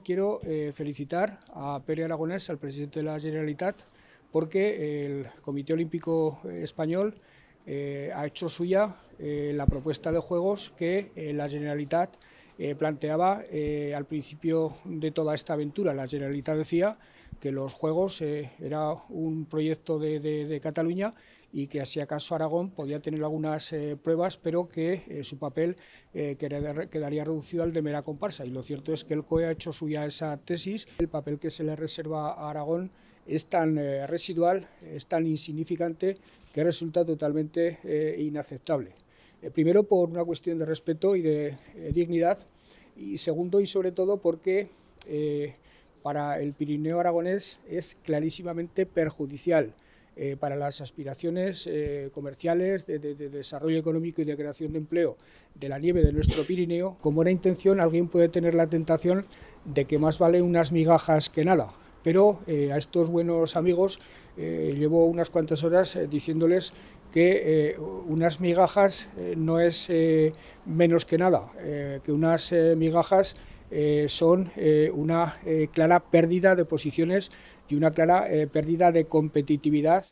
quiero felicitar a Pere Aragonés, al presidente de la Generalitat, porque el Comité Olímpico Español ha hecho suya la propuesta de juegos que la Generalitat planteaba al principio de toda esta aventura. La Generalitat decía que los Juegos eh, era un proyecto de, Cataluña y que si acaso Aragón podía tener algunas eh, pruebas, pero que eh, su papel quedaría reducido al de mera comparsa. Y lo cierto es que el COE ha hecho suya esa tesis. El papel que se le reserva a Aragón es tan residual, es tan insignificante, que resulta totalmente inaceptable. primero, por una cuestión de respeto y de dignidad, y segundo, y sobre todo, porque para el Pirineo aragonés es clarísimamente perjudicial eh, para las aspiraciones eh, comerciales de, desarrollo económico y de creación de empleo de la nieve de nuestro Pirineo. Con buena intención alguien puede tener la tentación de que más vale unas migajas que nada, pero eh, a estos buenos amigos llevo unas cuantas horas diciéndoles que unas migajas no es menos que nada, que unas migajas eh, son eh, una eh, clara pérdida de posiciones y una clara pérdida de competitividad.